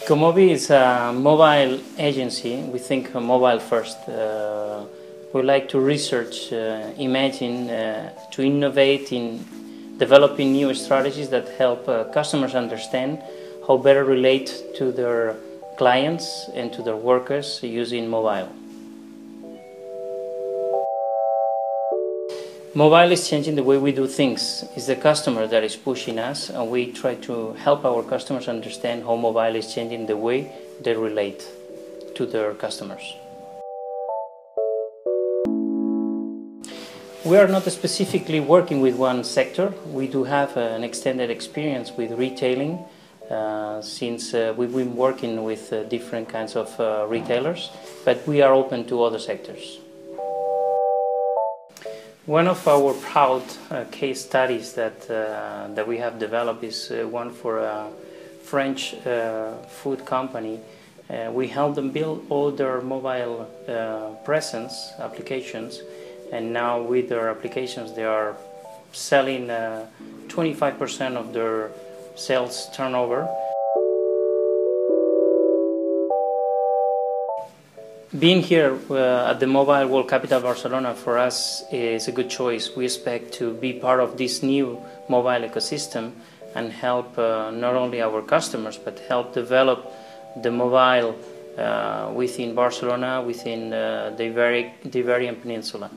Ikomobi is a mobile agency. We think mobile first. Uh, we like to research, uh, imagine, uh, to innovate in developing new strategies that help uh, customers understand how better relate to their clients and to their workers using mobile. Mobile is changing the way we do things. It's the customer that is pushing us, and we try to help our customers understand how mobile is changing the way they relate to their customers. We are not specifically working with one sector. We do have an extended experience with retailing uh, since uh, we've been working with uh, different kinds of uh, retailers, but we are open to other sectors. One of our proud uh, case studies that, uh, that we have developed is uh, one for a French uh, food company. Uh, we helped them build all their mobile uh, presence applications, and now with their applications, they are selling 25% of their sales turnover. Being here uh, at the Mobile World Capital Barcelona for us is a good choice. We expect to be part of this new mobile ecosystem and help uh, not only our customers but help develop the mobile uh, within Barcelona, within uh, the, Iberian Peninsula.